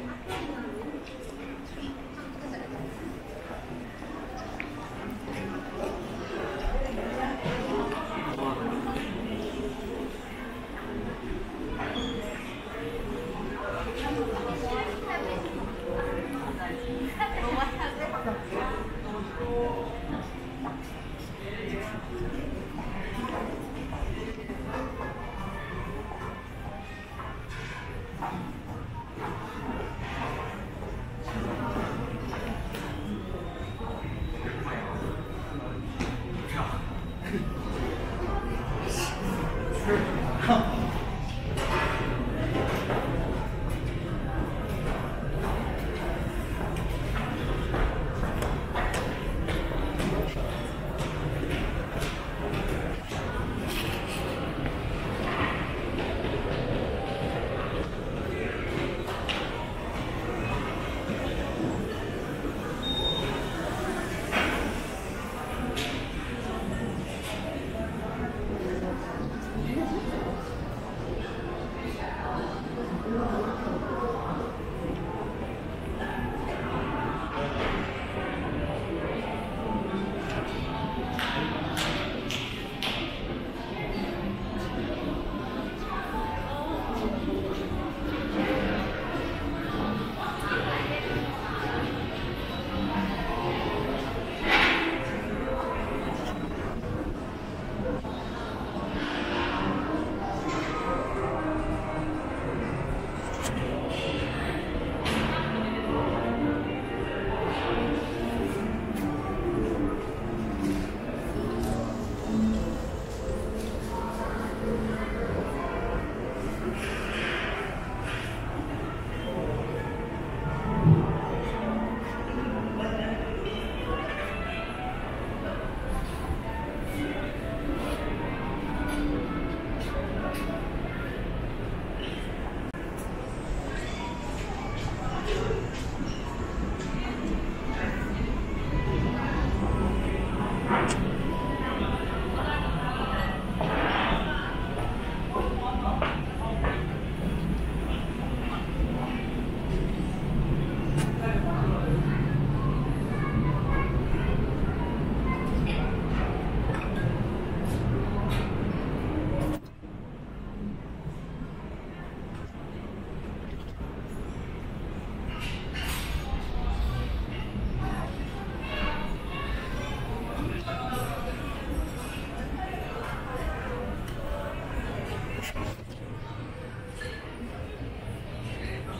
Thank you. for,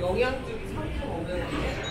영양죽이 3,500원이에요.